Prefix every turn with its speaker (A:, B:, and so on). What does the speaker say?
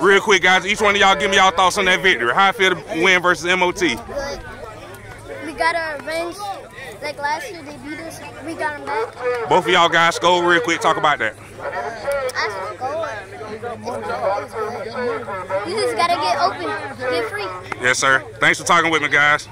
A: Real quick, guys, each one of y'all give me y'all thoughts on that victory. How I feel to win versus MOT.
B: Good. We got our revenge. Like last year, they beat us. We got them back.
A: Both of y'all guys go real quick. Talk about that.
B: Uh, I. You just gotta get open, get free.
A: Yes, sir. Thanks for talking with me, guys.